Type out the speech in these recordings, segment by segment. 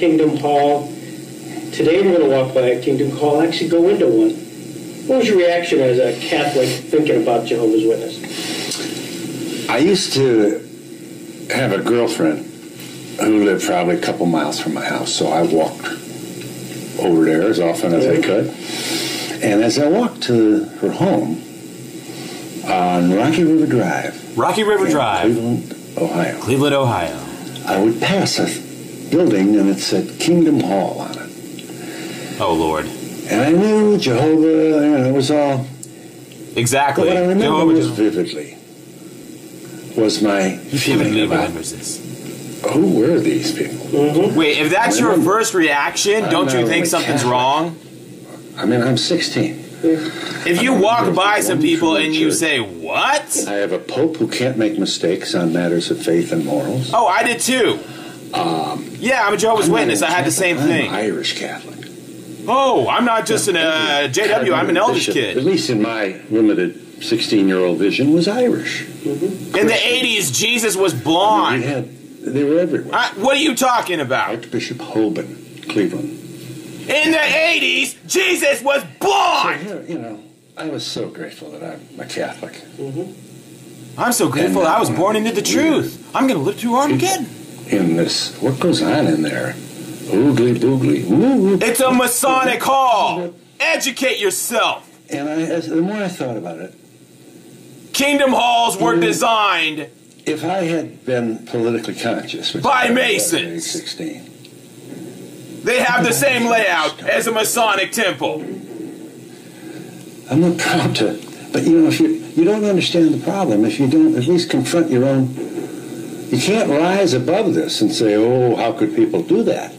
Kingdom Hall. Today we're going to walk by a Kingdom Hall, actually go into one. What was your reaction as a Catholic thinking about Jehovah's Witness? I used to have a girlfriend who lived probably a couple miles from my house, so I walked over there as often as I could. And as I walked to her home on Rocky River Drive, Rocky River Drive, Cleveland, Ohio, Cleveland, Ohio. I would pass a building and it said Kingdom Hall on it. Oh Lord. And I knew Jehovah, and it was all. Exactly. But what I remember Jehovah most Jehovah. vividly was my He feeling vividly remembers this. who were these people. Mm-hmm. Wait, if that's your Remember- first reaction, don't you think something's Catholic. wrong? I mean, I'm 16. If you walk by some people and you say, "What?" I have a pope who can't make mistakes on matters of faith and morals. Oh, I did too. Yeah, I'm a Jehovah's I'm Witness. a I had the same Catholic, thing. I'm Irish Catholic. Oh, I'm not just an uh, JW. I'm an elders Bishop, At least in my limited 16-year-old vision, was Irish. In the '80s, Jesus was blonde. had, they were everywhere. I, what are you talking about? Archbishop Hoban, Cleveland. In the '80s, Jesus was blonde. So, you know, I was so grateful that I'm a Catholic. I'm so grateful I was uh, born into the truth. I'm gonna live through Armageddon. In this, what goes on in there? Oogly boogly. It's a Masonic hall. Educate yourself. And I, as, the more I thought about it, Kingdom halls were Mm. designed if I had been politically conscious, By I was at Masons. 16, They have the same layout as a Masonic temple. I'm not proud to, but you know, if you you don't understand the problem, if you don't at least confront your own, you can't rise above this and say, "Oh, how could people do that?"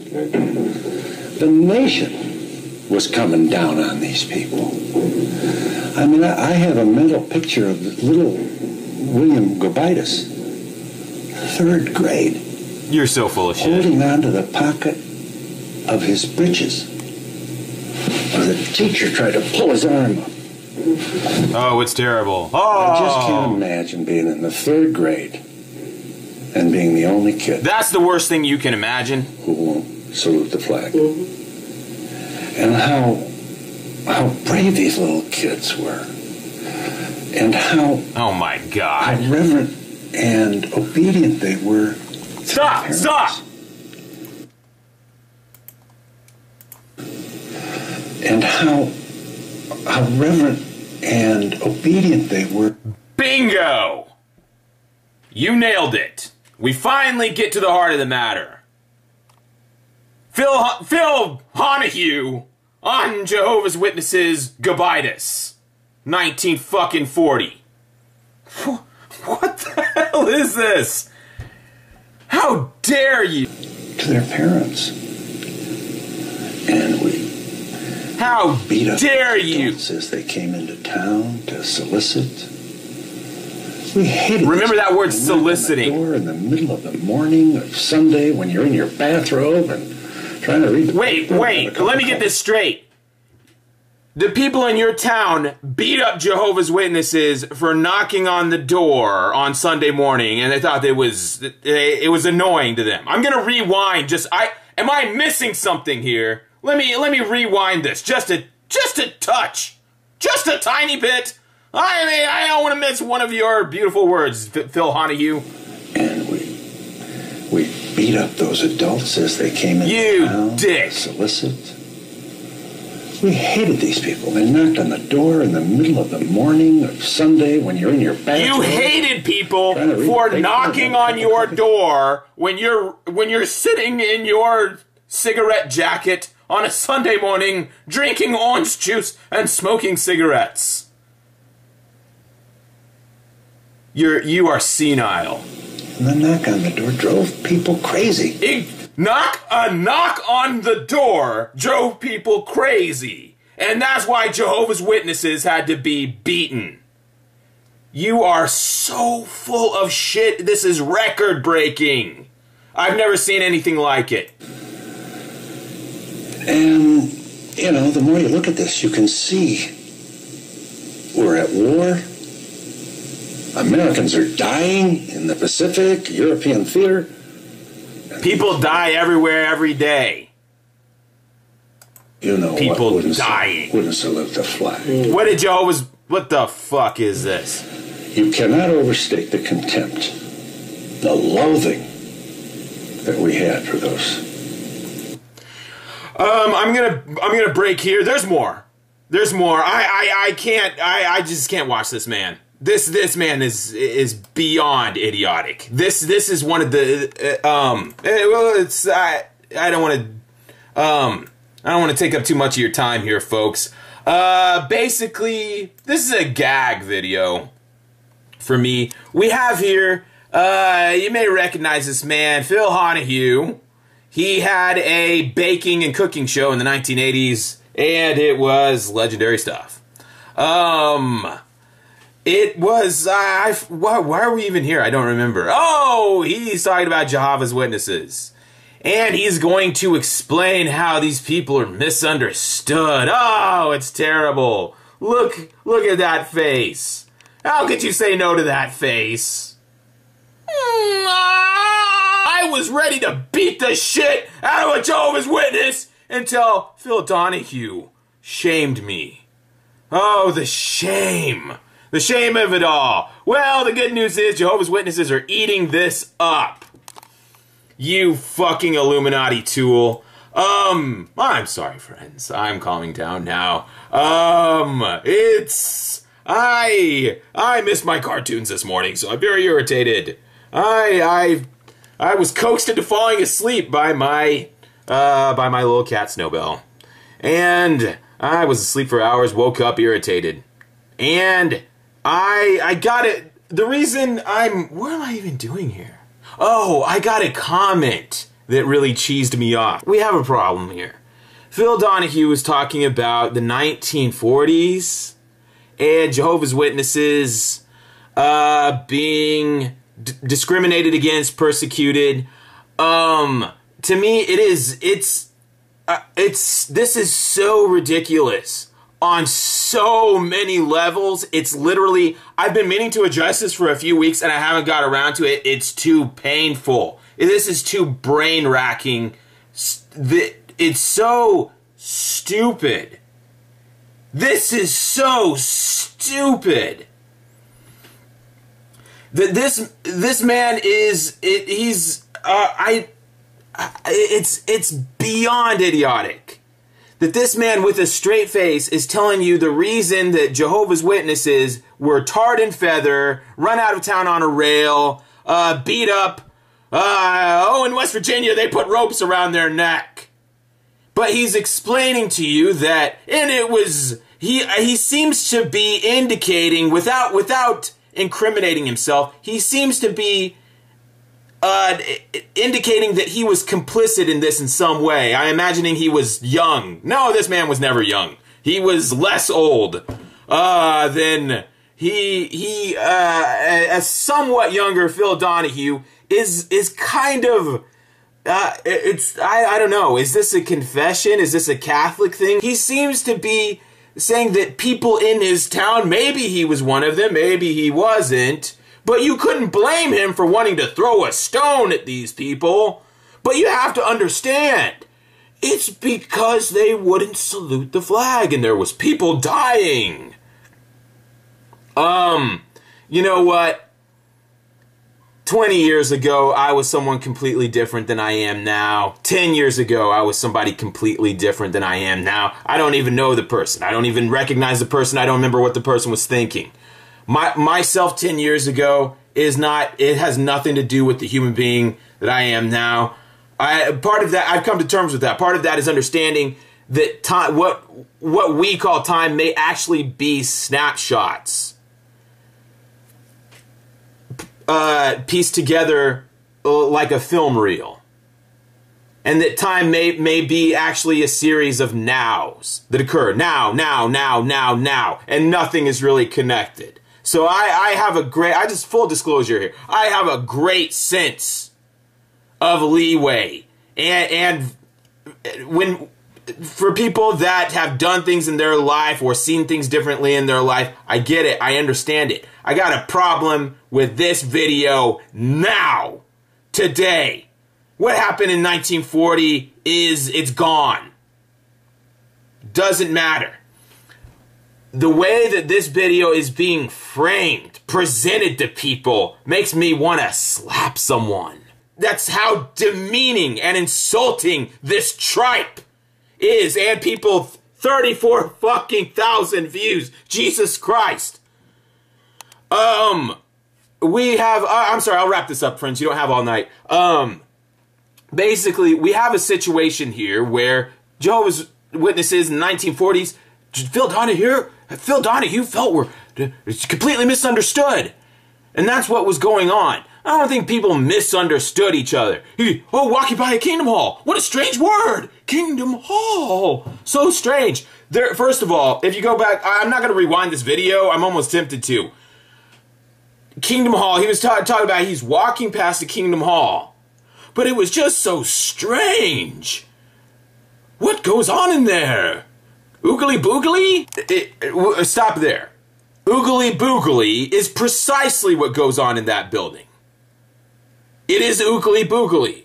The nation was coming down on these people. I mean, I, have a mental picture of little William Gobitis, third grade, You're so full of shit. holding onto the pocket of his breeches. While the teacher tried to pull his arm up. Oh, it's terrible. Oh! I just oh. can't Oh, imagine being in the third grade and being the only kid that's the worst thing you can imagine. who won't salute the flag. And how how brave these little kids were. And how, Oh my how God! reverent and obedient they were. Stop! Stop! And how how reverent and obedient they were. Bingo! You nailed it. We finally get to the heart of the matter. Phil Phil Honahue on Jehovah's Witnesses Gobitis, nineteen fucking forty. What the hell is this? How dare you? to their parents. And we How beat up dare you? as they came into town to solicit. We hated Remember that word They knocked on the soliciting. door in the middle of the morning of Sunday when you're in your bathrobe and trying to read. Wait, wait, let me get this straight. The people in your town beat up Jehovah's Witnesses for knocking on the door on Sunday morning, and they thought it was it was annoying to them. I'm gonna rewind. Just I am I missing something here? Let me let me rewind this just a just a touch, just a tiny bit. I uh, mean, I don't want to miss one of your beautiful words, Phil Honahue. And we we beat up those adults as they came in. You town dick. solicit. We hated these people. They knocked on the door in the middle of the morning of Sunday when you're in your bathrobe. You hated people for knocking on your door when you're when you're sitting in your cigarette jacket on a Sunday morning drinking orange juice and smoking cigarettes. You're you are senile. And the knock on the door drove people crazy. It, knock a knock on the door drove people crazy. And that's why Jehovah's Witnesses had to be beaten. You are so full of shit. This is record breaking. I've never seen anything like it. And, you know, the more you look at this, you can see we're at war. Americans are dying in the Pacific, European theater. People die everywhere every day. You know People what? Wouldn't dying. Wouldn't salute the flag. What did Jehovah's? What the fuck is this? You cannot overstate the contempt, the loathing that we had for those. Um, I'm gonna I'm gonna break here. There's more. There's more. I I, I can't. I, I just can't watch this man. This this man is is beyond idiotic. This this is one of the uh, um. eh, Well, it's I I don't want to um I don't want to take up too much of your time here, folks. Uh, basically, this is a gag video for me. We have here. Uh, you may recognize this man, Phil Honahue. He had a baking and cooking show in the 1980s, and it was legendary stuff. Um, it was. I. Why, why are we even here? I don't remember. Oh, he's talking about Jehovah's Witnesses, and he's going to explain how these people are misunderstood. Oh, it's terrible. Look, look at that face. How could you say no to that face? Mm, I was ready to beat the shit out of a Jehovah's Witness until Phil Donahue shamed me. Oh, the shame. The shame of it all. Well, the good news is Jehovah's Witnesses are eating this up. You fucking Illuminati tool. Um, I'm sorry, friends. I'm calming down now. Um, it's I I missed my cartoons this morning, so I'm very irritated. I I I was coaxed into falling asleep by my uh by my little cat Snowbell. And I was asleep for hours, woke up irritated. And I I got it the reason I'm what am I even doing here? Oh, I got a comment that really cheesed me off. We have a problem here. Phil Donahue was talking about the 1940s and Jehovah's Witnesses uh, being discriminated against, persecuted. Um, to me, it is it's uh, it's this is so ridiculous on so many levels. It's literally I've been meaning to address this for a few weeks and I haven't got around to it. It's too painful. This is too brain racking. It's so stupid. This is so stupid. That this this man is it, he's uh, I it's it's beyond idiotic that this man with a straight face is telling you the reason that Jehovah's Witnesses were tarred and feather, run out of town on a rail, uh, beat up. Uh, oh, in West Virginia, they put ropes around their neck. But he's explaining to you that, and it was he. He seems to be indicating without without incriminating himself. He seems to be uh, indicating that he was complicit in this in some way. I'm imagining he was young. No, this man was never young. He was less old uh, than he he uh, a somewhat younger Phil Donahue is is kind of. Uh, it's I, I don't know. Is this a confession? Is this a Catholic thing? He seems to be saying that people in his town, maybe he was one of them, maybe he wasn't, but you couldn't blame him for wanting to throw a stone at these people. But you have to understand, it's because they wouldn't salute the flag and there was people dying. Um, you know what? 20 years ago, I was someone completely different than I am now. 10 years ago, I was somebody completely different than I am now. I don't even know the person. I don't even recognize the person. I don't remember what the person was thinking. My myself 10 years ago is not it has nothing to do with the human being that I am now. I part of that I've come to terms with that. Part of that is understanding that time what what we call time may actually be snapshots uh, pieced together uh, like a film reel. And that time may, may be actually a series of nows that occur now, now, now, now, now, and nothing is really connected. So I, I have a great, I just full disclosure here, I have a great sense of leeway. And, and when for people that have done things in their life or seen things differently in their life, I get it. I understand it. I got a problem with this video now, today. What happened in 1940 is it's gone. Doesn't matter. The way that this video is being framed, presented to people, makes me want to slap someone. That's how demeaning and insulting this tripe is. And people, 34 fucking thousand views. Jesus Christ. Um, we have, uh, I'm sorry, I'll wrap this up, friends. You don't have all night. Um, basically, we have a situation here where Jehovah's Witnesses in the 1940s, Phil Donahue, Phil Donahue felt were completely misunderstood. And that's what was going on. I don't think people misunderstood each other. He, oh, walking by a kingdom hall. What a strange word. Kingdom hall. So strange. There, first of all, if you go back, I'm not going to rewind this video. I'm almost tempted to. Kingdom Hall, he was ta- talking about he's walking past the Kingdom Hall. But it was just so strange. What goes on in there? Oogly boogly? It, it, stop there. Oogly boogly is precisely what goes on in that building. It is oogly boogly.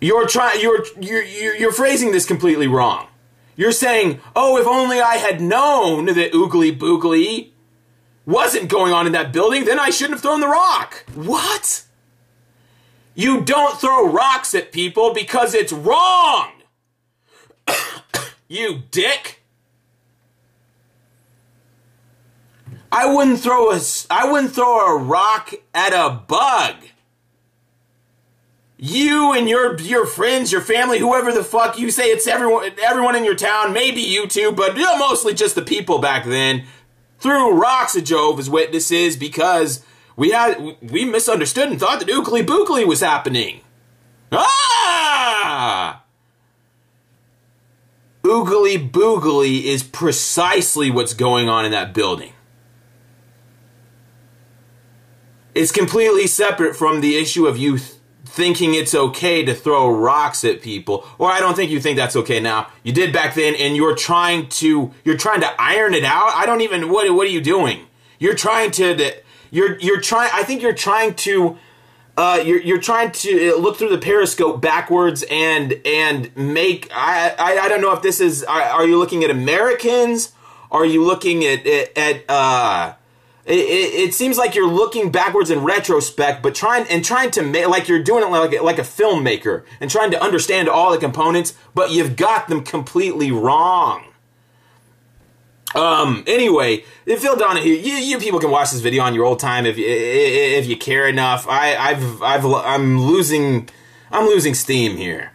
You're trying. You're, you're you're phrasing this completely wrong. You're saying, "Oh, if only I had known that oogly boogly wasn't going on in that building, then I shouldn't have thrown the rock." What? You don't throw rocks at people because it's wrong. You dick. I wouldn't throw a I wouldn't throw a rock at a bug. You and your your friends, your family, whoever the fuck you say it's everyone everyone in your town, maybe you too, but you know, mostly just the people back then, threw rocks at Jehovah's Witnesses because we had we misunderstood and thought that oogly boogly was happening. Ah! Oogly boogly is precisely what's going on in that building. It's completely separate from the issue of you th- thinking it's okay to throw rocks at people. Or I don't think you think that's okay now. You did back then and you're trying to you're trying to iron it out. I don't even what what are you doing? You're trying to you're you're trying I think you're trying to uh, you're, you're trying to look through the periscope backwards and and make I, I, I don't know if this is are, are, you looking at Americans are you looking at at, at uh, it, it, it, seems like you're looking backwards in retrospect, but trying and trying to make like you're doing it like like a filmmaker and trying to understand all the components, but you've got them completely wrong. Um. Anyway, Phil Donahue, you, you people can watch this video on your old time if you if you care enough. I I've I've I'm losing I'm losing steam here.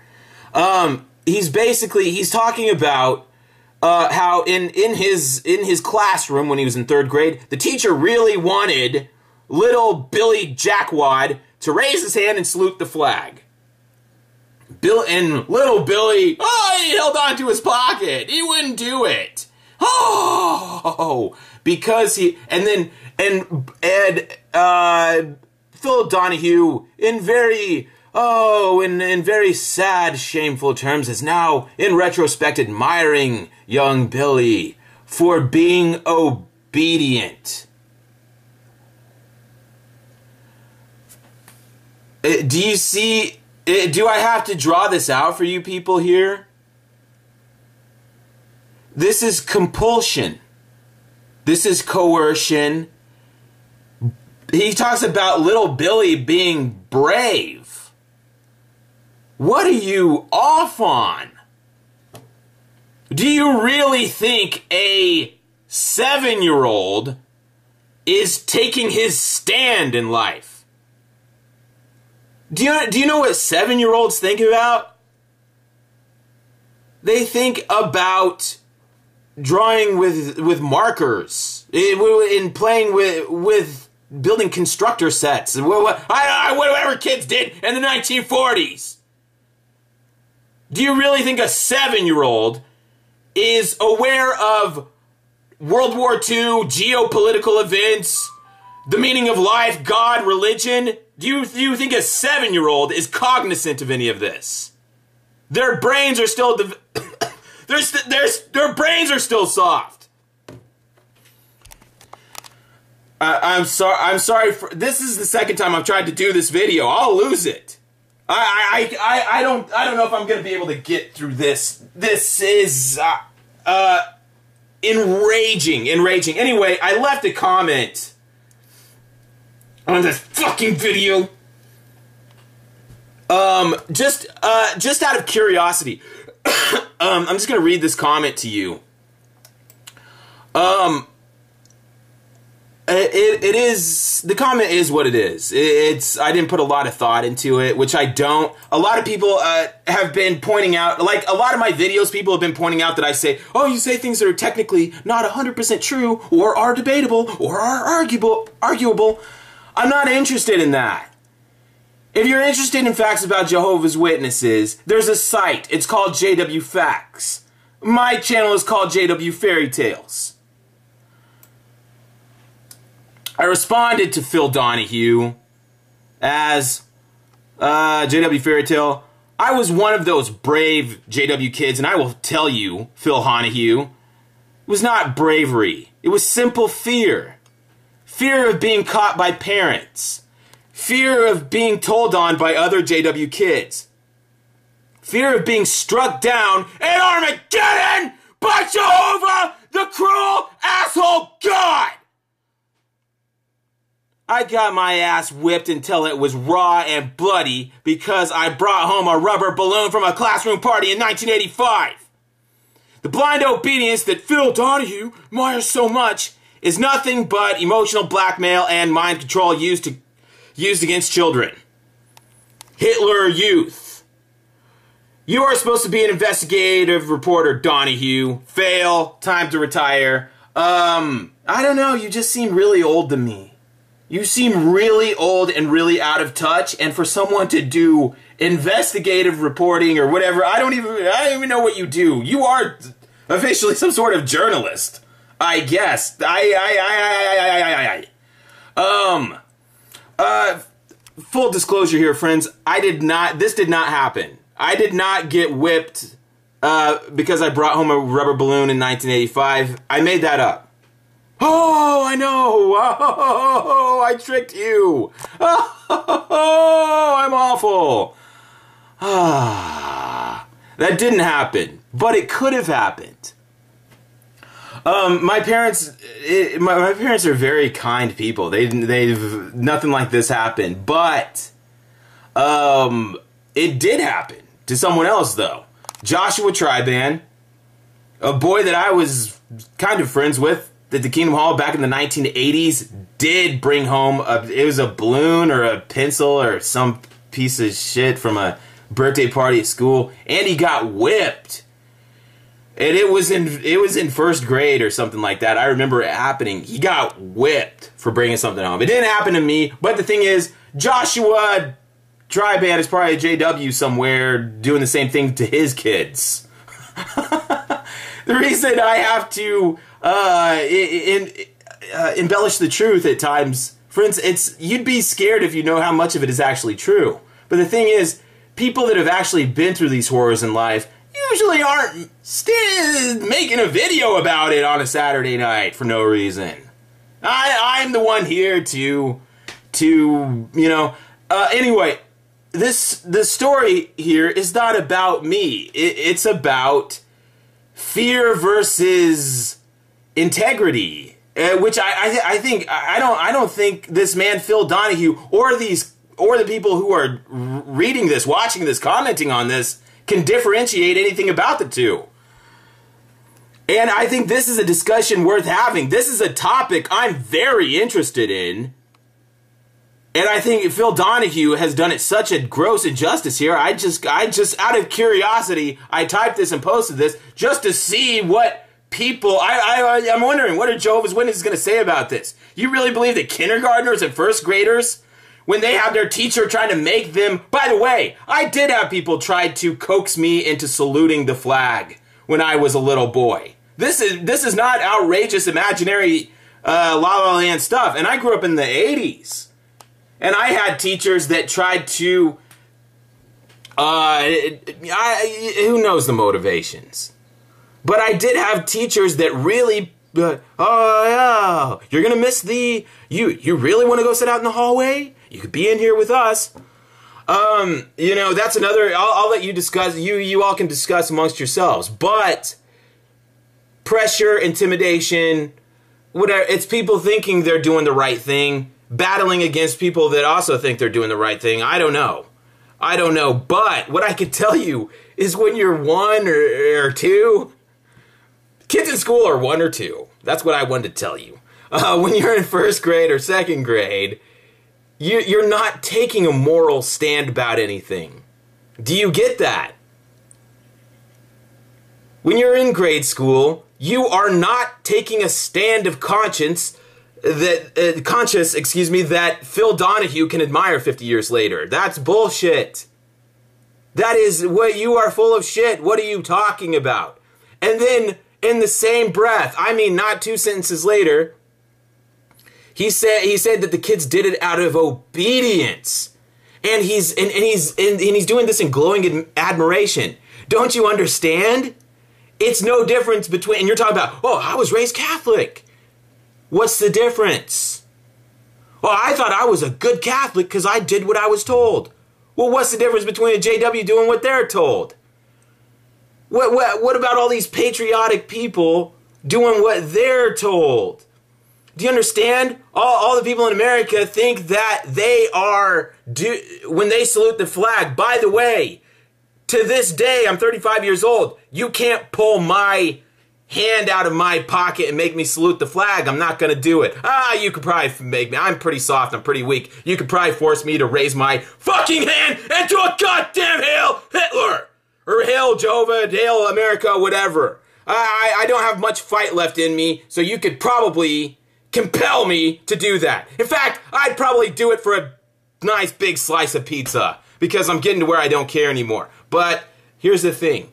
Um. He's basically he's talking about uh, how in in his in his classroom when he was in third grade, the teacher really wanted little Billy Jackwad to raise his hand and salute the flag. Bill and little Billy, oh, he held on to his pocket. He wouldn't do it. Oh, because he and then and Ed, uh, Phil Donahue in very oh, in, in very sad, shameful terms, is now, in retrospect, admiring young Billy for being obedient. Uh, do you see? Uh, do I have to draw this out for you people here? This is compulsion. This is coercion. He talks about little Billy being brave. What are you off on? Do you really think a seven year old is taking his stand in life? Do you, do you know what seven year olds think about? They think about drawing with, with markers, in playing with, with building constructor sets, whatever kids did in the 1940s. Do you really think a seven year old is aware of World War II, geopolitical events, the meaning of life, God, religion? Do you, do you think a seven year old is cognizant of any of this? Their brains are still dev- their, st- their, brains are still soft. I, I'm sorry. I'm sorry for this. Is the second time I've tried to do this video. I'll lose it. I I, I, I don't I don't know if I'm gonna be able to get through this. This is uh, uh enraging, enraging. Anyway, I left a comment on this fucking video. Um, just uh, just out of curiosity, um, I'm just gonna read this comment to you. Um, it, it is the comment is what it is. It's I didn't put a lot of thought into it, which I don't. A lot of people uh, have been pointing out, like a lot of my videos, people have been pointing out that I say, "Oh, you say things that are technically not 100% true, or are debatable, or are arguable." Arguable. I'm not interested in that. If you're interested in facts about Jehovah's Witnesses, there's a site. It's called JW Facts. My channel is called JW Fairy Tales. I responded to Phil Donahue as uh, JW Fairy Tale. I was one of those brave JW kids, and I will tell you, Phil Donahue, it was not bravery. It was simple fear. Fear of being caught by parents. Fear of being told on by other JW kids. Fear of being struck down in Armageddon by Jehovah, the cruel asshole God! I got my ass whipped until it was raw and bloody because I brought home a rubber balloon from a classroom party in 1985. The blind obedience that Phil Donahue admires so much is nothing but emotional blackmail and mind control used to used against children. Hitler Youth. You are supposed to be an investigative reporter, Donahue. Fail. Time to retire. Um, I don't know. You just seem really old to me. You seem really old and really out of touch. And for someone to do investigative reporting or whatever, I don't even I don't even know what you do. You are officially some sort of journalist, I guess. I I I I I I I. Um. Uh. Full disclosure here, friends. I did not. This did not happen. I did not get whipped uh, because I brought home a rubber balloon in 1985. I made that up. Oh, I know. Oh, I tricked you. Oh, I'm awful. Ah, that didn't happen, but it could have happened. Um, my parents, it, my, my parents are very kind people. They, they've nothing like this happened, but um, it did happen to someone else though. Joshua Triban, a boy that I was kind of friends with that the Kingdom Hall back in the 1980s did bring home a it was a balloon or a pencil or some piece of shit from a birthday party at school and he got whipped. And it was in it was in first grade or something like that. I remember it happening. He got whipped for bringing something home. It didn't happen to me, but the thing is, Joshua Triban is probably a JW somewhere doing the same thing to his kids. the reason I have to uh, in, uh, embellish the truth at times, friends, it's you'd be scared if you know how much of it is actually true. But the thing is, people that have actually been through these horrors in life usually aren't still making a video about it on a Saturday night for no reason. I I'm the one here to to you know. Uh, anyway, this the story here is not about me. It, it's about fear versus integrity, uh, which I I, I, think I don't I don't think this man Phil Donahue or these or the people who are reading this, watching this, commenting on this can differentiate anything about the two. And I think this is a discussion worth having. This is a topic I'm very interested in. And I think Phil Donahue has done it such a gross injustice here. I just, I just, out of curiosity, I typed this and posted this just to see what people. I, I, I'm wondering what are Jehovah's Witnesses going to say about this? You really believe that kindergartners and first graders, when they have their teacher trying to make them? By the way, I did have people try to coax me into saluting the flag when I was a little boy. This is this is not outrageous, imaginary, uh, la la land stuff. And I grew up in the '80s. And I had teachers that tried to. Uh, I, who knows the motivations? But I did have teachers that really, uh, oh yeah, you're gonna miss the. You you really want to go sit out in the hallway? You could be in here with us. Um, you know that's another. I'll, I'll let you discuss. You you all can discuss amongst yourselves. But pressure, intimidation, whatever. It's people thinking they're doing the right thing, battling against people that also think they're doing the right thing. I don't know. I don't know. But what I can tell you is when you're one or, or two, kids in school are one or two. That's what I wanted to tell you. Uh, when you're in first grade or second grade, you, you're not taking a moral stand about anything. Do you get that? When you're in grade school, you are not taking a stand of conscience that uh, conscious, excuse me, that Phil Donahue can admire 50 years later. That's bullshit. That is what you are full of shit. What are you talking about? And then in the same breath, I mean not two sentences later, he said he said that the kids did it out of obedience. And he's and, and he's and, and he's doing this in glowing admiration. Don't you understand? It's no difference between and you're talking about, "Oh, I was raised Catholic." What's the difference? Well, I thought I was a good Catholic because I did what I was told. Well, what's the difference between a JW doing what they're told? What, what, what about all these patriotic people doing what they're told? Do you understand? All, all the people in America think that they are, do, when they salute the flag, by the way, to this day, I'm 35 years old, you can't pull my hand out of my pocket and make me salute the flag. I'm not gonna do it. Ah, you could probably make me. I'm pretty soft. I'm pretty weak. You could probably force me to raise my fucking hand into a goddamn hail Hitler or hail Jehovah, hail America, whatever. I I don't have much fight left in me, so you could probably compel me to do that. In fact, I'd probably do it for a nice big slice of pizza because I'm getting to where I don't care anymore. But here's the thing.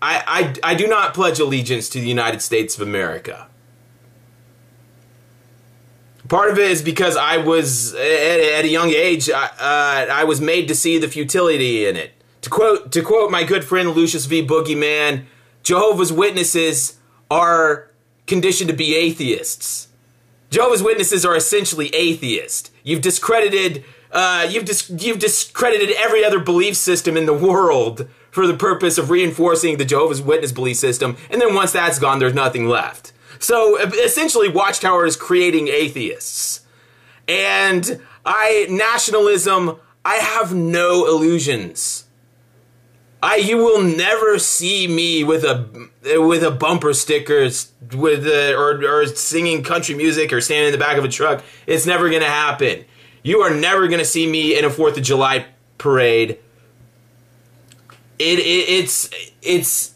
I, I, I do not pledge allegiance to the United States of America. Part of it is because I was, at, at a young age, I, uh, I was made to see the futility in it. To quote, to quote my good friend Lucius V. Boogeyman, Jehovah's Witnesses are conditioned to be atheists. Jehovah's Witnesses are essentially atheist. You've discredited, uh, you've dis- you've discredited every other belief system in the world for the purpose of reinforcing the Jehovah's Witness belief system, and then once that's gone, there's nothing left. So essentially, Watchtower is creating atheists, and I nationalism. I have no illusions. I you will never see me with a with a bumper sticker with a, or or singing country music or standing in the back of a truck. It's never gonna happen. You are never gonna see me in a Fourth of July parade. It, it it's it's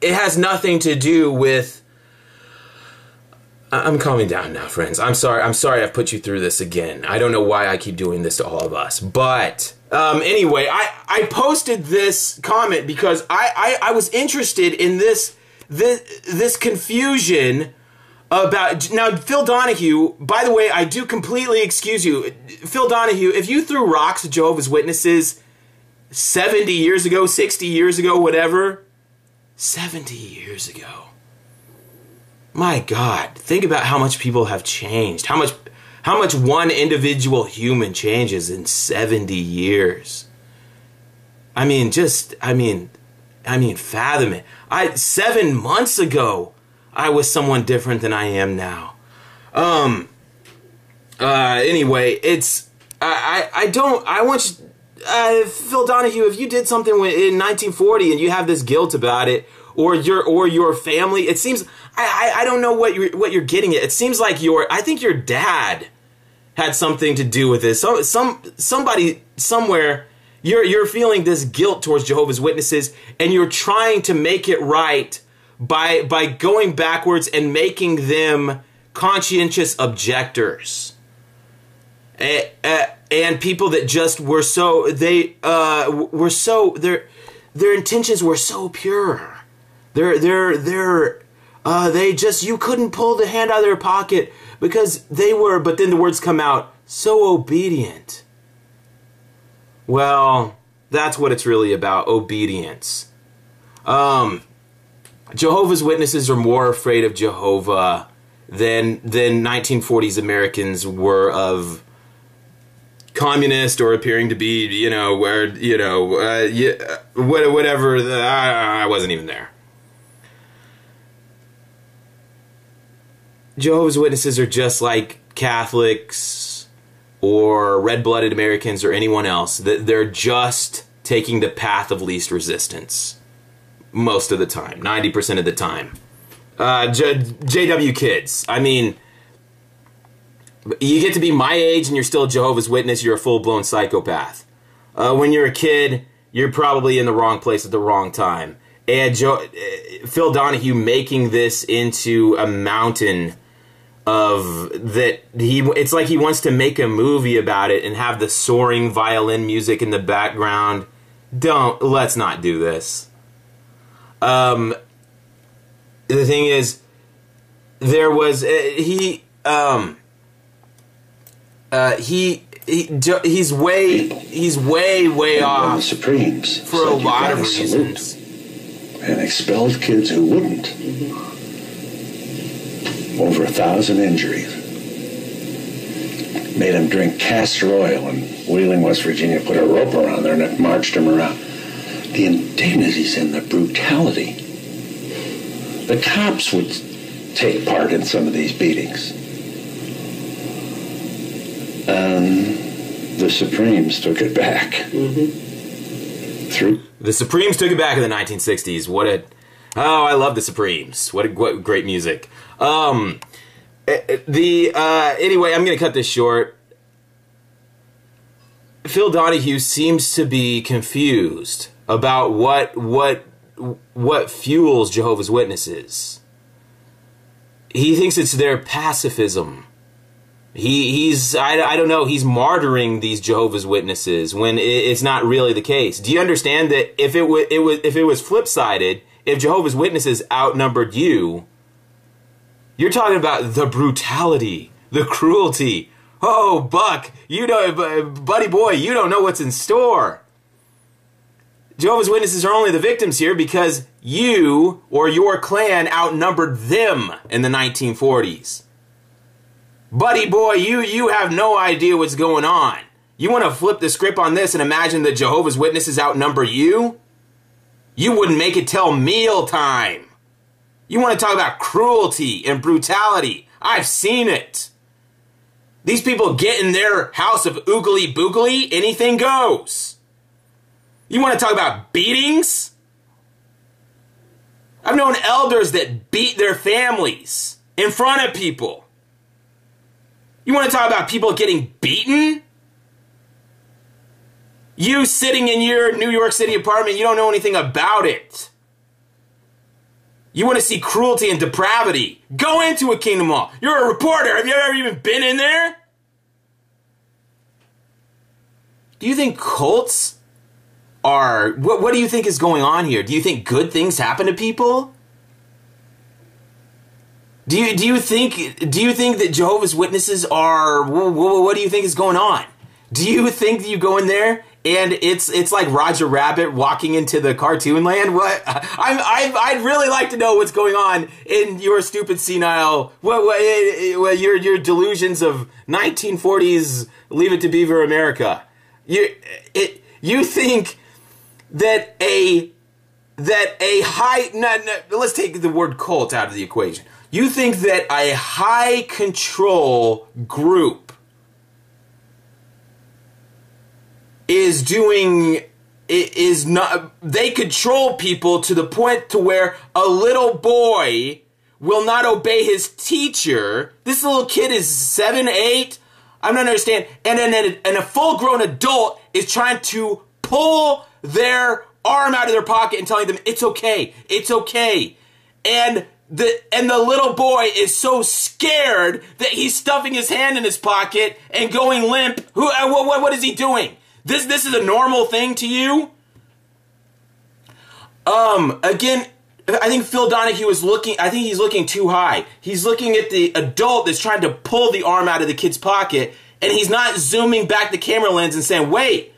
it has nothing to do with. I'm calming down now, friends. I'm sorry. I'm sorry I've put you through this again. I don't know why I keep doing this to all of us, but um, anyway, I, I posted this comment because I, I, I was interested in this this this confusion about now Phil Donahue. By the way, I do completely excuse you, Phil Donahue. If you threw rocks at Jehovah's Witnesses seventy years ago, sixty years ago, whatever, seventy years ago. My God, think about how much people have changed. How much how much one individual human changes in 70 years. I mean, just I mean, I mean, fathom it. I 7 months ago, I was someone different than I am now. Um uh anyway, it's I I, I don't I want you uh, Phil Donahue, if you did something in 1940 and you have this guilt about it, or your or your family, it seems I, I, I don't know what you're what you're getting at. It seems like your I think your dad had something to do with this. Some some somebody somewhere you're you're feeling this guilt towards Jehovah's Witnesses, and you're trying to make it right by by going backwards and making them conscientious objectors. Eh, and people that just were so they uh, were so their their intentions were so pure. They're they're they're uh, they just you couldn't pull the hand out of their pocket because they were. But then the words come out so obedient. Well, That's what it's really about obedience. Um, Jehovah's Witnesses are more afraid of Jehovah than than 1940s Americans were of communist or appearing to be, you know, where you know, uh, whatever. The, I, I wasn't even there. Jehovah's Witnesses are just like Catholics or red-blooded Americans or anyone else. They're just taking the path of least resistance most of the time, 90% of the time. Uh, J- JW kids. I mean, you get to be my age and you're still Jehovah's Witness, you're a full blown psychopath. Uh, when you're a kid, you're probably in the wrong place at the wrong time. And jo- uh, Phil Donahue making this into a mountain of that he it's like he wants to make a movie about it and have the soaring violin music in the background. Don't let's not do this. Um the thing is there was uh, he um uh, he, he he's way he's way way And off the Supremes for a lot of salute, reasons. and expelled kids who wouldn't. Over a thousand injuries. Made them drink castor oil in Wheeling, West Virginia. Put a rope around their neck, marched them around. The indignities and the brutality. The cops would take part in some of these beatings. And the Supremes took it back. Mm-hmm. Through The Supremes took it back in the 1960s. What a oh, I love the Supremes. What a what great music. Um, eh, eh, the uh, anyway, I'm gonna cut this short. Phil Donahue seems to be confused about what what what fuels Jehovah's Witnesses. He thinks it's their pacifism. He he's I, I don't know he's martyring these Jehovah's Witnesses when it, it's not really the case. Do you understand that if it was it was if it was flip sided, if Jehovah's Witnesses outnumbered you, you're talking about the brutality, the cruelty. Oh, Buck, you bu- buddy boy, you don't know what's in store. Jehovah's Witnesses are only the victims here because you or your clan outnumbered them in the 1940s. Buddy boy, you you have no idea what's going on. You want to flip the script on this and imagine that Jehovah's Witnesses outnumber you? You wouldn't make it till meal time. You want to talk about cruelty and brutality? I've seen it. These people get in their house of oogly boogly, anything goes. You want to talk about beatings? I've known elders that beat their families in front of people. You want to talk about people getting beaten? You sitting in your New York City apartment, you don't know anything about it. You want to see cruelty and depravity? Go into a Kingdom Hall. You're a reporter. Have you ever even been in there? Do you think cults are. What, what do you think is going on here? Do you think good things happen to people? Do you do you think do you think that Jehovah's Witnesses are wh- wh- what do you think is going on? Do you think that you go in there and it's it's like Roger Rabbit walking into the cartoon land? What I'm I I'd really like to know what's going on in your stupid senile what, what, your your delusions of 1940s Leave It to Beaver America. You it you think that a that a high no, no, let's take the word cult out of the equation. You think that a high control group is doing is not they control people to the point to where a little boy will not obey his teacher. This little kid is seven, eight. I don't understand. And then and, a full grown adult is trying to pull their arm out of their pocket and telling them it's okay, it's okay. And the and the little boy is so scared that he's stuffing his hand in his pocket and going limp. Who? uh, What? What, what is he doing? This this is a normal thing to you? Um. Again, I think Phil Donahue is looking. I think he's looking too high. He's looking at the adult that's trying to pull the arm out of the kid's pocket, and he's not zooming back the camera lens and saying, "Wait,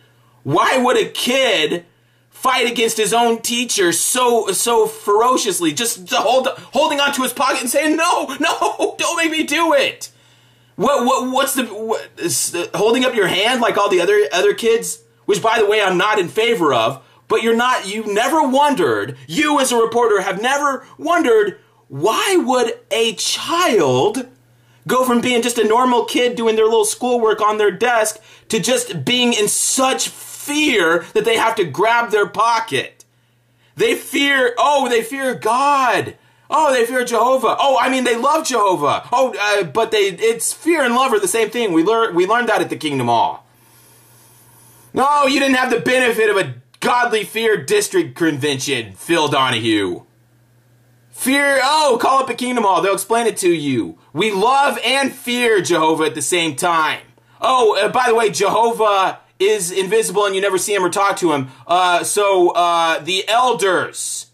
Why would a kid fight against his own teacher so so ferociously, just hold holding onto his pocket and saying, "No, no, don't make me do it." What what what's the what, is, uh, holding up your hand like all the other other kids? Which, by the way, I'm not in favor of. But you're not. You never wondered. You, as a reporter, have never wondered why would a child go from being just a normal kid doing their little schoolwork on their desk to just being in such fear that they have to grab their pocket. They fear, oh, they fear God. Oh, they fear Jehovah. Oh, I mean, they love Jehovah. Oh, uh, but they, it's fear and love are the same thing. We learned, we learned that at the Kingdom Hall. No, you didn't have the benefit of a godly fear district convention, Phil Donahue. Fear, oh, call up a Kingdom Hall. They'll explain it to you. We love and fear Jehovah at the same time. Oh, uh, by the way, Jehovah is invisible and you never see him or talk to him. Uh, so uh, the elders,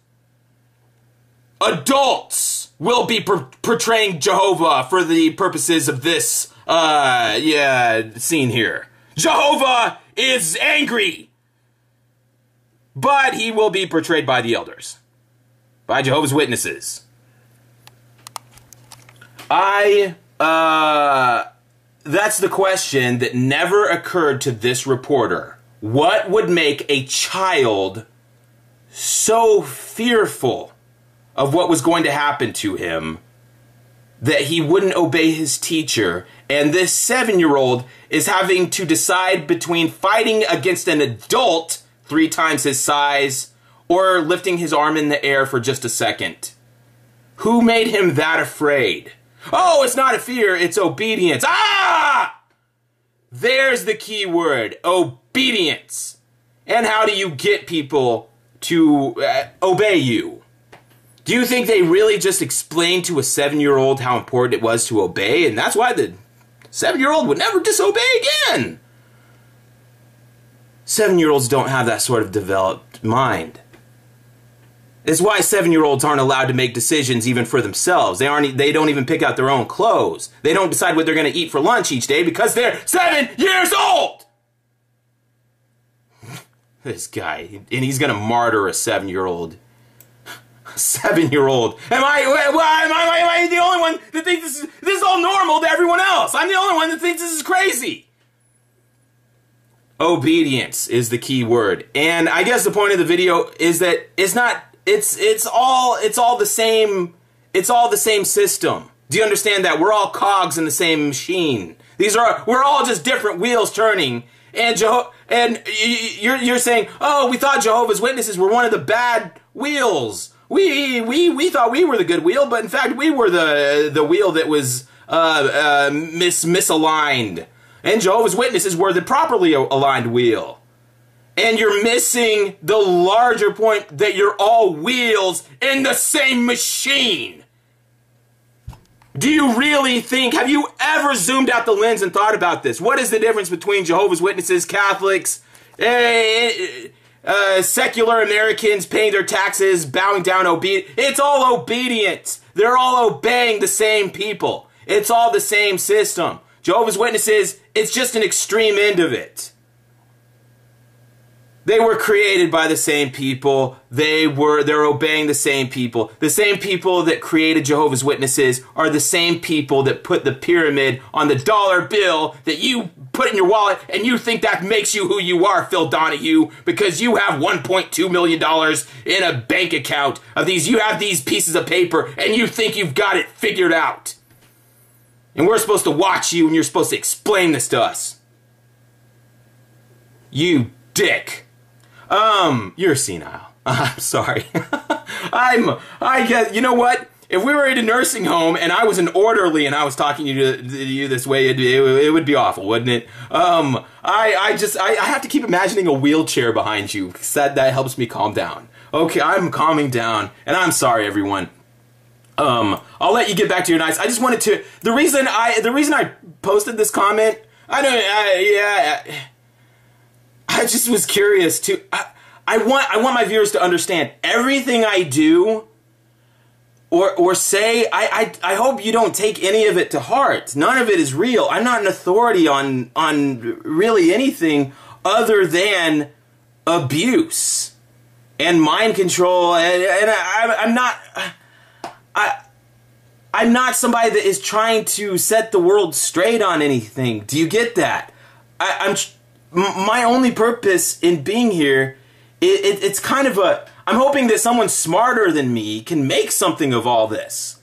adults, will be per- portraying Jehovah for the purposes of this uh, yeah scene here. Jehovah is angry, but he will be portrayed by the elders, by Jehovah's Witnesses. I uh that's the question that never occurred to this reporter. What would make a child so fearful of what was going to happen to him that he wouldn't obey his teacher? And this seven year old is having to decide between fighting against an adult three times his size or lifting his arm in the air for just a second. Who made him that afraid? Oh, it's not a fear, it's obedience. Ah! There's the key word obedience. And how do you get people to uh, obey you? Do you think they really just explained to a seven year old how important it was to obey? And that's why the seven year old would never disobey again. Seven year olds don't have that sort of developed mind. It's why seven-year-olds aren't allowed to make decisions even for themselves. They aren't. They don't even pick out their own clothes. They don't decide what they're going to eat for lunch each day because they're seven years old. this guy, and he's going to martyr a seven-year-old. Seven-year-old. Am I? Am I, am I the only one that thinks this is this is all normal to everyone else? I'm the only one that thinks this is crazy. Obedience is the key word, and I guess the point of the video is that it's not it's it's all it's all the same it's all the same system. Do you understand that? We're all cogs in the same machine. These are we're all just different wheels turning. And Jeho- and you're you're saying, "Oh, we thought Jehovah's Witnesses were one of the bad wheels. We we we thought we were the good wheel, but in fact, we were the the wheel that was uh, uh, mis misaligned. And Jehovah's Witnesses were the properly aligned wheel." And you're missing the larger point that you're all wheels in the same machine. Do you really think, have you ever zoomed out the lens and thought about this? What is the difference between Jehovah's Witnesses, Catholics, eh, uh, secular Americans paying their taxes, bowing down, obedient? It's all obedience. They're all obeying the same people. It's all the same system. Jehovah's Witnesses, it's just an extreme end of it. They were created by the same people. They were they're obeying the same people. The same people that created Jehovah's Witnesses are the same people that put the pyramid on the dollar bill that you put in your wallet and you think that makes you who you are, Phil Donahue, because you have 1.2 million dollars in a bank account of these you have these pieces of paper and you think you've got it figured out. And we're supposed to watch you and you're supposed to explain this to us. You dick. Um, you're senile. I'm sorry. I'm, I guess, you know what? If we were in a nursing home and I was an orderly and I was talking to you, to you this way, it, it, would be awful, wouldn't it? Um, I, I just, I, I have to keep imagining a wheelchair behind you because that, that helps me calm down. Okay, I'm calming down, and I'm sorry, everyone. Um, I'll let you get back to your nights. I just wanted to. The reason I, the reason I posted this comment, I don't, I, yeah. I just was curious to. I, I want I want my viewers to understand everything I do or or say I, I I hope you don't take any of it to heart. None of it is real. I'm not an authority on on really anything. other than abuse and mind control. And, and I, I'm not, I, I'm not somebody that is trying to set the world straight on anything. Do you get that? I, I'm my only purpose in being here. It, it, it's kind of a. I'm hoping that someone smarter than me can make something of all this.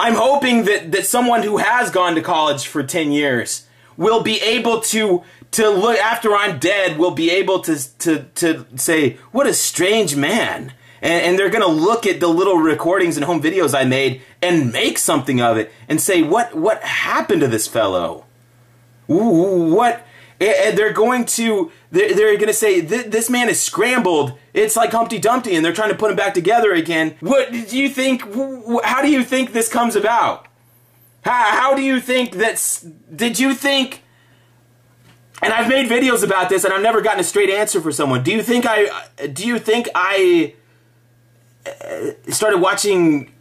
I'm hoping that, that someone who has gone to college for 10 years will be able to to look after I'm dead will be able to to to say what a strange man and, and they're gonna look at the little recordings and home videos I made and make something of it and say what what happened to this fellow Ooh, what and they're going to they're, going to say this man is scrambled it's like humpty dumpty and they're trying to put him back together again what do you think how do you think this comes about how, how do you think that did you think and I've made videos about this and I've never gotten a straight answer for someone. Do you think I do you think I uh, started watching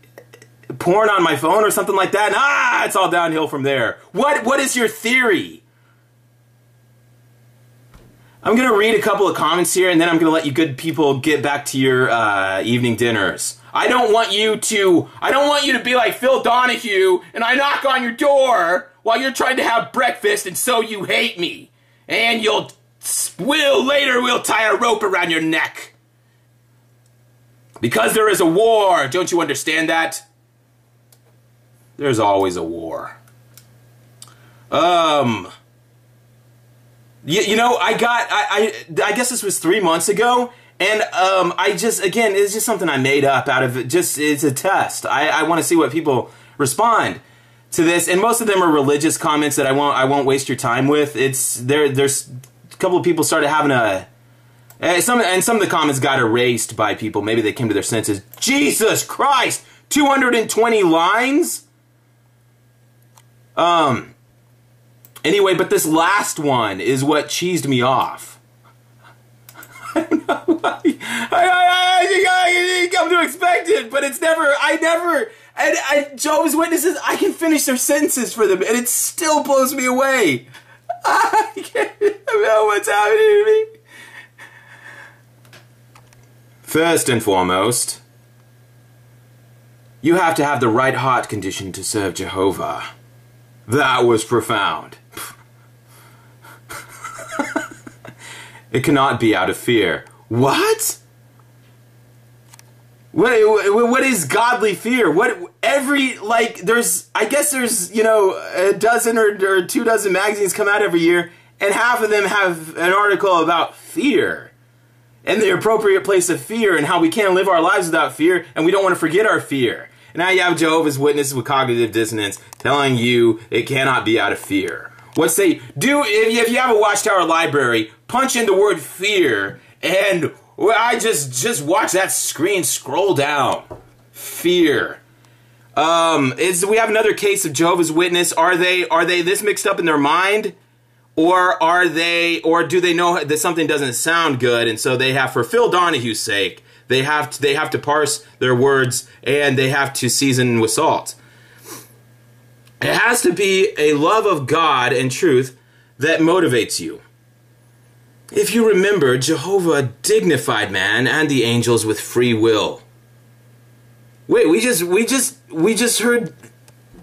porn on my phone or something like that? And, ah, it's all downhill from there. What what is your theory? I'm going to read a couple of comments here and then I'm going to let you good people get back to your uh, evening dinners. I don't want you to I don't want you to be like Phil Donahue and I knock on your door while you're trying to have breakfast and so you hate me and you'll will later we'll tie a rope around your neck. Because there is a war, don't you understand that? There's always a war. Um you, you know, I got I, I I guess this was 3 months ago and um I just again, it's just something I made up out of it. Just it's a test. I I want to see what people respond to this, and most of them are religious comments that I won't I won't waste your time with. It's there. There's a couple of people started having a. And some and some of the comments got erased by people. Maybe they came to their senses. Jesus Christ, 220 lines. Um. Anyway, but this last one is what cheesed me off. I don't know why. I, I, I, I come to expect it, but it's never. I never. And I, Jehovah's Witnesses, I can finish their sentences for them, and it still blows me away. I can't know what's happening to me. First and foremost, you have to have the right heart condition to serve Jehovah. That was profound. It cannot be out of fear. What? What, what is godly fear? What every like there's I guess there's you know a dozen or, or two dozen magazines come out every year, and half of them have an article about fear and the appropriate place of fear and how we can't live our lives without fear, and we don't want to forget our fear. And now you have Jehovah's Witnesses with cognitive dissonance telling you it cannot be out of fear. What say do if you have a Watchtower library, punch in the word fear and I just just watch that screen scroll down. Fear. Um, is we have another case of Jehovah's Witness. Are they are they this mixed up in their mind? Or are they or do they know that something doesn't sound good and so they have for Phil Donahue's sake, they have to, they have to parse their words and they have to season with salt. It has to be a love of God and truth that motivates you. If you remember, Jehovah dignified man and the angels with free will. Wait, we just we just we just heard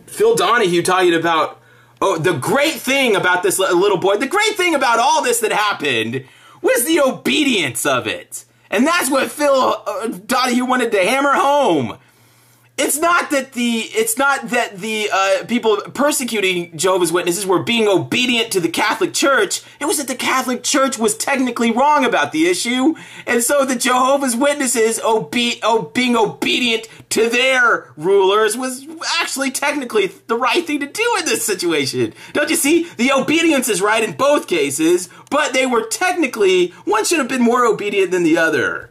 Phil Donahue talking about oh the great thing about this little boy. The great thing about all this that happened was the obedience of it. And that's what Phil uh, Donahue wanted to hammer home it's not that the it's not that the uh, people persecuting Jehovah's Witnesses were being obedient to the Catholic Church. It was that the Catholic Church was technically wrong about the issue, and so the Jehovah's Witnesses obe- oh, being obedient to their rulers was actually technically the right thing to do in this situation. Don't you see? The obedience is right in both cases, but they were technically one should have been more obedient than the other.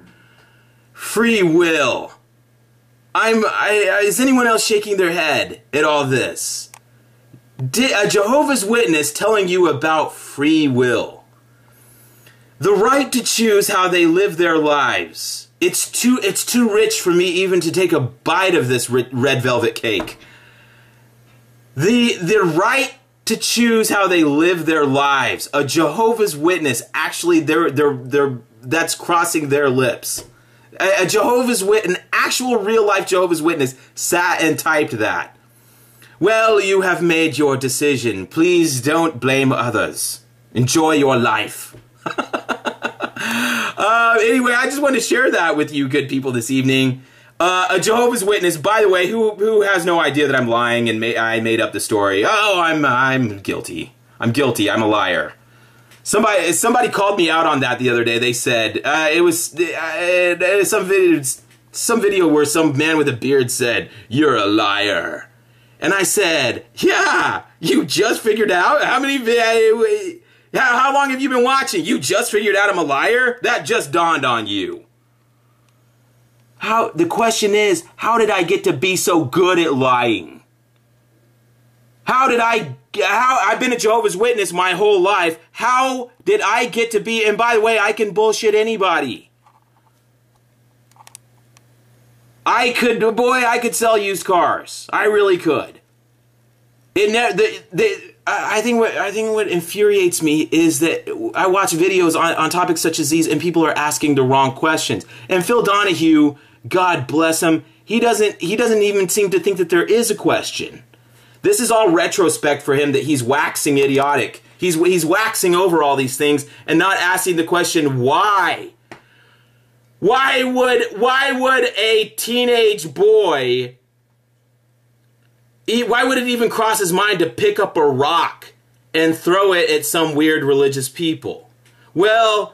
Free will. I'm. I, is anyone else shaking their head at all this? A Jehovah's Witness telling you about free will, the right to choose how they live their lives. It's too. It's too rich for me even to take a bite of this red velvet cake. The the right to choose how they live their lives. A Jehovah's Witness, actually, they're, they're, they're, that's crossing their lips. A, a Jehovah's Witness, an actual real life Jehovah's Witness, sat and typed that. Well, you have made your decision. Please don't blame others. Enjoy your life. uh, anyway, I just wanted to share that with you, good people, this evening. Uh, a Jehovah's Witness, by the way, who who has no idea that I'm lying and I made up the story. Oh, I'm I'm guilty. I'm guilty. I'm a liar. Somebody somebody called me out on that the other day. They said uh, it was uh, some video some video where some man with a beard said you're a liar, and I said, yeah, you just figured out how many. How, how long have you been watching? You just figured out I'm a liar? That just dawned on you. How the question is, how did I get to be so good at lying? How did I how I've been a Jehovah's Witness my whole life. How did I get to be and by the way, I can bullshit anybody. I could boy, I could sell used cars. I really could. It ne- the, the I think what I think what infuriates me is that I watch videos on, on topics such as these and people are asking the wrong questions. And Phil Donahue God bless him. He doesn't he doesn't even seem to think that there is a question. This is all retrospect for him that he's waxing idiotic. He's he's waxing over all these things and not asking the question why. Why would why would a teenage boy why would it even cross his mind to pick up a rock and throw it at some weird religious people? Well,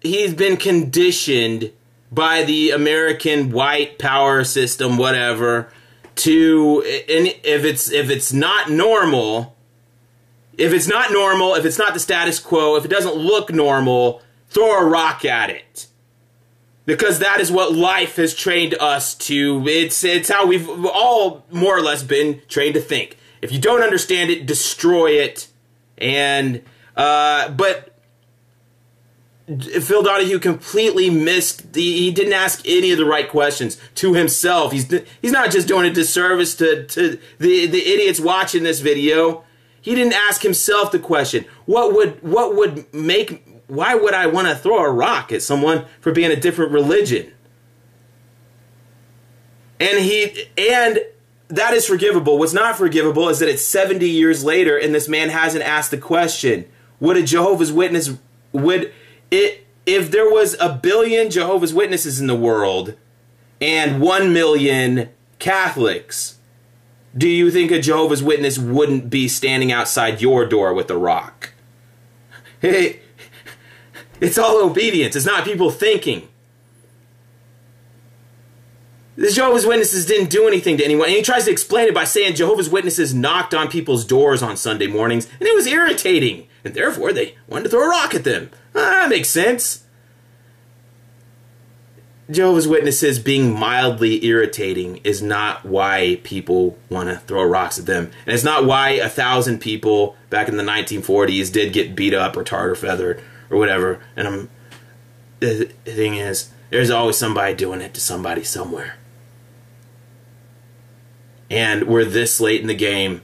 he's been conditioned by the American white power system, whatever, to if it's if it's not normal, if it's not normal, if it's not the status quo, if it doesn't look normal, throw a rock at it. Because that is what life has trained us to. It's it's how we've all more or less been trained to think. If you don't understand it, destroy it. And uh, but Phil Donahue completely missed the he didn't ask any of the right questions to himself. He's he's not just doing a disservice to, to the the idiots watching this video. He didn't ask himself the question, what would what would make why would I want to throw a rock at someone for being a different religion? And he and that is forgivable. What's not forgivable is that it's 70 years later and this man hasn't asked the question. Would a Jehovah's Witness would it if there was a billion Jehovah's Witnesses in the world and 1 million Catholics, do you think a Jehovah's Witness wouldn't be standing outside your door with a rock? Hey, it's all obedience. It's not people thinking. The Jehovah's Witnesses didn't do anything to anyone. And he tries to explain it by saying Jehovah's Witnesses knocked on people's doors on Sunday mornings, and it was irritating. And therefore, they wanted to throw a rock at them. That makes sense. Jehovah's Witnesses being mildly irritating is not why people want to throw rocks at them. And it's not why a thousand people back in the 1940s did get beat up or tarred feathered or whatever. And I'm, the thing is, there's always somebody doing it to somebody somewhere. And we're this late in the game.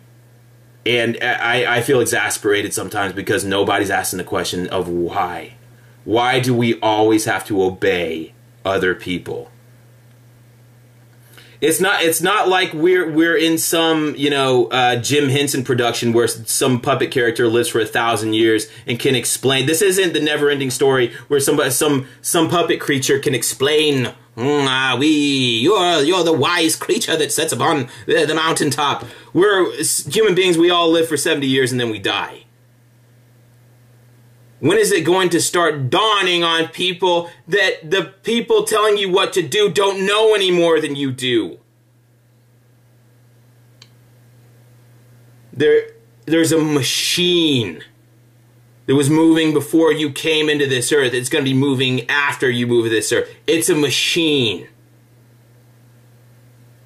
And I, I feel exasperated sometimes because nobody's asking the question of why. Why do we always have to obey other people? It's not. It's not like we're we're in some you know uh, Jim Henson production where some puppet character lives for a thousand years and can explain. This isn't the never-ending story where somebody some some puppet creature can explain ah, we, you're, you're the wise creature that sits upon the, the mountaintop. We're human beings, we all live for 70 years and then we die. When is it going to start dawning on people that the people telling you what to do don't know any more than you do? There, there's a machine that was moving before you came into this earth. It's going to be moving after you move this earth. It's a machine.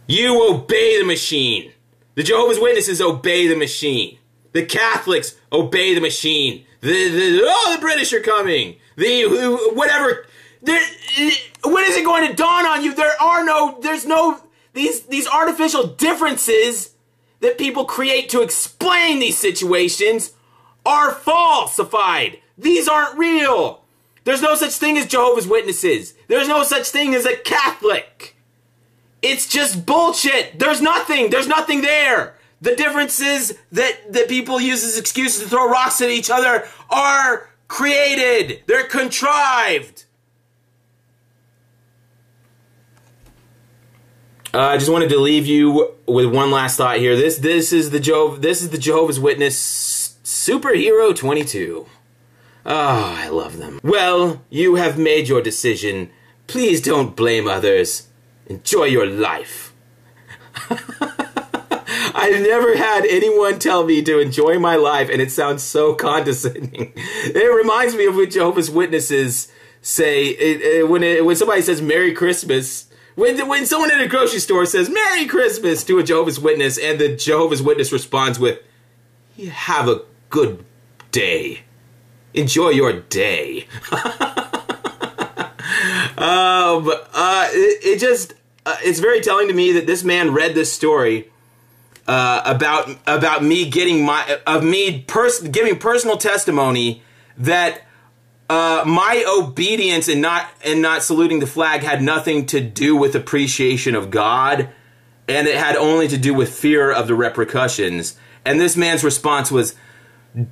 You obey the machine. The Jehovah's Witnesses obey the machine. The Catholics obey the machine. The, the oh, the British are coming. The whatever. There, when is it going to dawn on you? There are no. There's no. These these artificial differences that people create to explain these situations are falsified. These aren't real. There's no such thing as Jehovah's Witnesses. There's no such thing as a Catholic. It's just bullshit. There's nothing. There's nothing there. The differences that, that people use as excuses to throw rocks at each other are created. They're contrived. Uh, I just wanted to leave you with one last thought here. This this is the Jeho- this is the Jehovah's Witness Superhero 22. Oh, I love them. Well, you have made your decision. Please don't blame others. Enjoy your life. I've never had anyone tell me to enjoy my life, and it sounds so condescending. It reminds me of what Jehovah's Witnesses say it, it, when it, when somebody says "Merry Christmas." When, when someone in a grocery store says "Merry Christmas" to a Jehovah's Witness, and the Jehovah's Witness responds with "You have a good day. Enjoy your day." um, uh, it, it just uh, it's very telling to me that this man read this story uh, about about me getting my of me pers- giving personal testimony that uh, my obedience and not and not saluting the flag had nothing to do with appreciation of God, and it had only to do with fear of the repercussions. And this man's response was,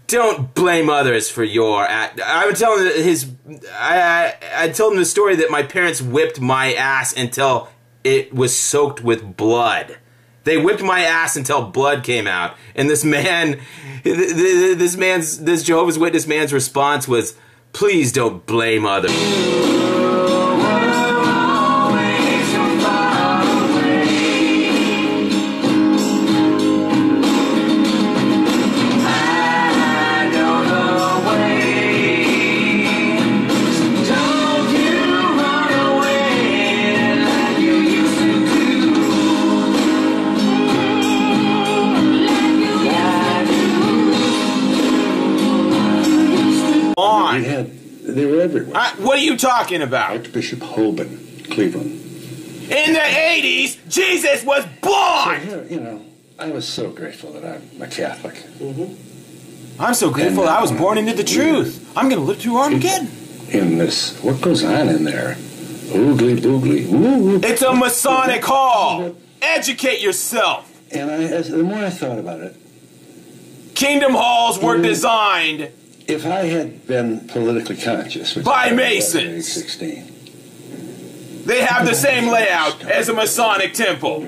"Don't blame others for your act." I would tell him his. I, I I told him the story that my parents whipped my ass until it was soaked with blood. They whipped my ass until blood came out. And this man, this man's, this Jehovah's Witness man's response was, please don't blame others. You talking about? Archbishop Hoban, Cleveland. In the 80s, Jesus was born! Here, you know, I was so grateful that I'm a Catholic. Mm-hmm. I'm so grateful I was um, born into the truth. I'm gonna live through Armageddon. In this, what goes on in there? Oogly boogly. Woo. It's a Masonic hall. Educate yourself. And I, as, the more I thought about it, Kingdom halls were mm. designed if I had been politically conscious, By I was at Masons. 16, They have the same layout as a Masonic temple.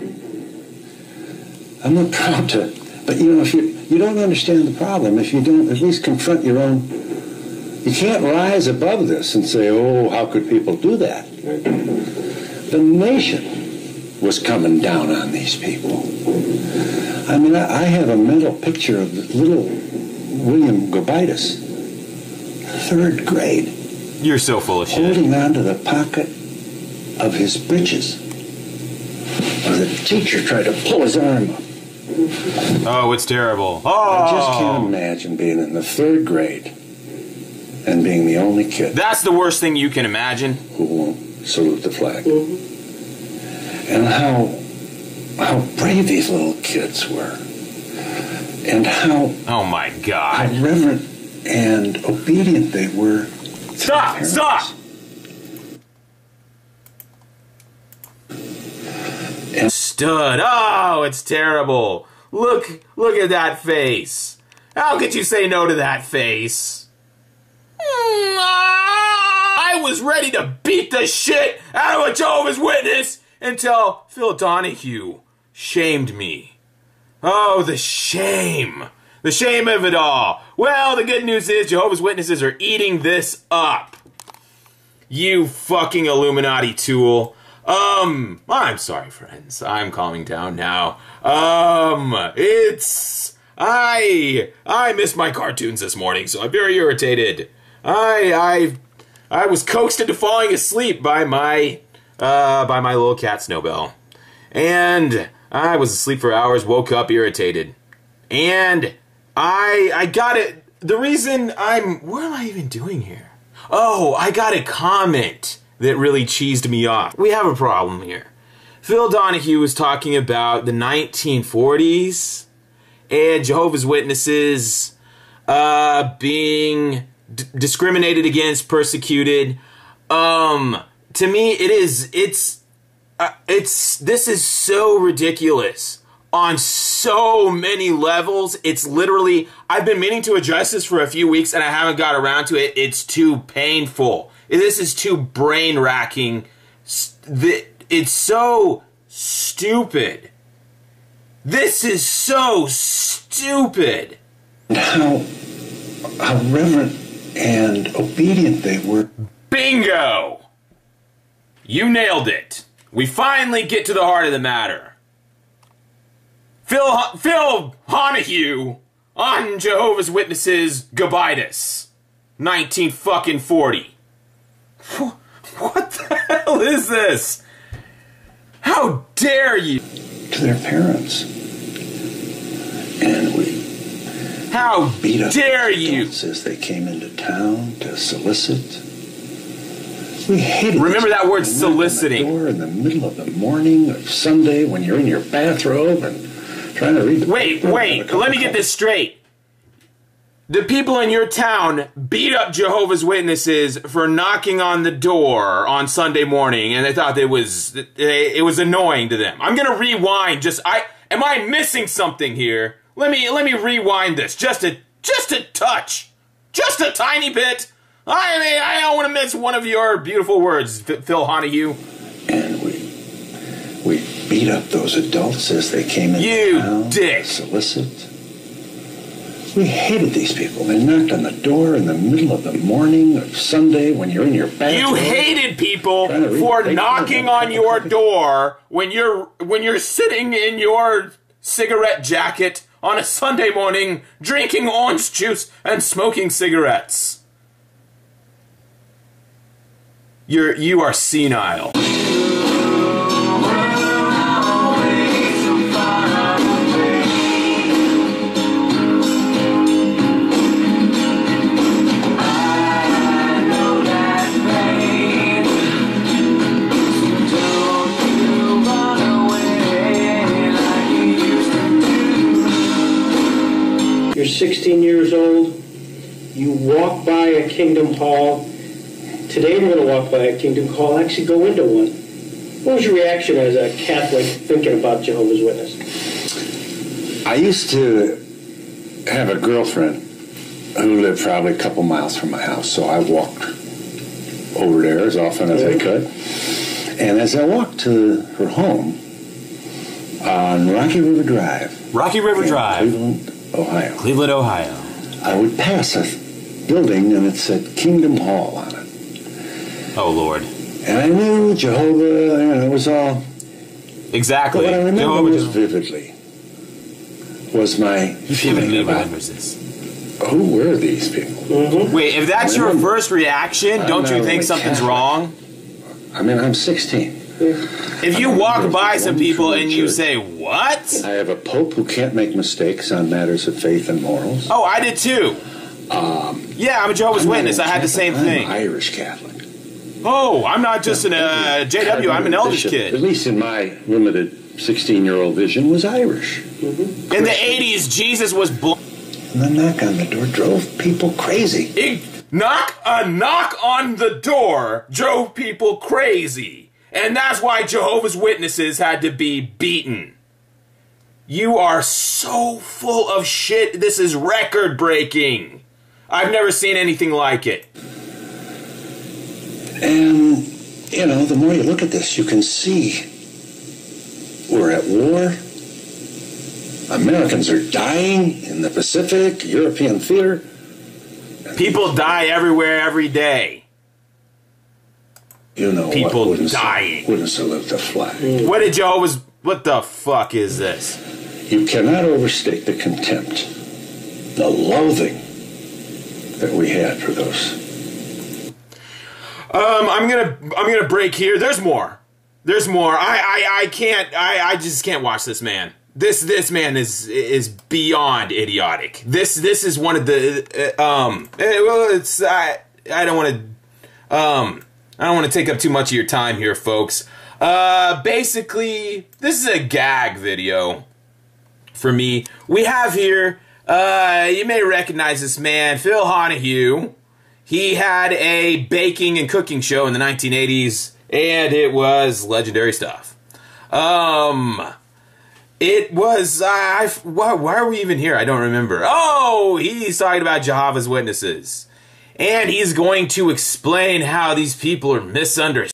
I'm not proud to, but you know, if you you don't understand the problem, if you don't at least confront your own, you can't rise above this and say, "Oh, how could people do that?" The nation was coming down on these people. I mean, I, I have a mental picture of little William Gobitis, third grade, You're so full of shit. holding onto the pocket of his breeches. The teacher tried to pull his arm up. Oh, it's terrible. Oh. I just oh. can't Oh, imagine being in the third grade and being the only kid that's the worst thing you can imagine. who won't salute the flag. And how how brave these little kids were. And how, Oh my how god. reverent and obedient they were. Stop! Stop! And Stood. Oh, it's terrible. Look, look at that face. How could you say no to that face? Mm, ah, I was ready to beat the shit out of a Jehovah's Witness until Phil Donahue shamed me. Oh, the shame. The shame of it all. Well, the good news is Jehovah's Witnesses are eating this up. You fucking Illuminati tool. Um, I'm sorry, friends. I'm calming down now. Um, it's I I missed my cartoons this morning, so I'm very irritated. I I I was coaxed into falling asleep by my uh by my little cat Snowbell. And I was asleep for hours, woke up irritated. And I I got it the reason I'm what am I even doing here? Oh, I got a comment that really cheesed me off. We have a problem here. Phil Donahue was talking about the 1940s and Jehovah's Witnesses uh, being discriminated against, persecuted. Um, to me, it is it's uh, it's this is so ridiculous on so many levels. It's literally I've been meaning to address this for a few weeks and I haven't got around to it. It's too painful. This is too brain racking. It's so stupid. This is so stupid. How, how reverent and obedient they were. Bingo! You nailed it. We finally get to the heart of the matter. Phil, Phil Honahue on Jehovah's Witnesses Gobitis, 19 fucking 40. What the hell is this? How dare you? To their parents. And we how beat up dare you? As they came into town to solicit. We hated Remember that word soliciting. Door in the middle of the morning of Sunday when you're in your bathrobe and trying to read. wait, wait. Let me get this straight. The people in your town beat up Jehovah's Witnesses for knocking on the door on Sunday morning, and they thought it was it was annoying to them. I'm gonna rewind. Just I am I missing something here? Let me let me rewind this just a just a touch, just a tiny bit. I mean, I don't want to miss one of your beautiful words, Phil Honahue. And we we beat up those adults as they came in. You town dick. Solicit. We hated these people. They knocked on the door in the middle of the morning of Sunday when you're in your bathroom. You hated people for knocking on your door when you're when you're sitting in your cigarette jacket on a Sunday morning drinking orange juice and smoking cigarettes. You're you are senile. 16 years old. You walk by a Kingdom Hall. Today we're going to walk by a Kingdom Hall, and actually go into one. What was your reaction as a Catholic thinking about Jehovah's Witness? I used to have a girlfriend who lived probably a couple miles from my house, so I walked over there as often as I mm-hmm. could. And as I walked to her home on Rocky River Drive, Rocky River Drive, Cleveland, Ohio. Cleveland, Ohio. I would pass a building and it said Kingdom Hall on it. Oh Lord. And I knew Jehovah, and it was all. Exactly. But what I remember Jehovah was vividly was my feeling vividly about remembers this. who were these people. Mm-hmm. Wait, if that's your Remember- first reaction, I'm don't you think something's Catholic. wrong? I mean, I'm 16. If you walk by some people and you say, "What?" I have a pope who can't make mistakes on matters of faith and morals. Oh, I did too. yeah, I'm a Jehovah's I'm Witness. a I had the same I'm thing. Irish Catholic. Oh, I'm not just an uh, JW. I'm an elders kid. At least in my limited 16-year-old vision, was Irish. In the '80s, Jesus was bl- And the knock on the door drove people crazy. it, knock a knock on the door drove people crazy, and that's why Jehovah's Witnesses had to be beaten. You are so full of shit. This is record breaking. I've never seen anything like it. And, you know, the more you look at this, you can see we're at war. Americans are dying in the Pacific, European theater. People die everywhere every day. You know People what wouldn't, dying. wouldn't salute the flag. What did you always? What the fuck is this? You cannot overstate the contempt, the loathing that we had for those. Um, I'm gonna I'm gonna break here. There's more. There's more. I I, I can't. I, I just can't watch this man. This this man is is beyond idiotic. This this is one of the uh, um. eh, Well, it's I I don't want to um I don't want to take up too much of your time here, folks. Uh, basically, this is a gag video for me. We have here, uh, you may recognize this man, Phil Honahue. He had a baking and cooking show in the 1980s, and it was legendary stuff. Um, it was, uh, I, why, why are we even here? I don't remember. Oh, he's talking about Jehovah's Witnesses. And he's going to explain how these people are misunderstood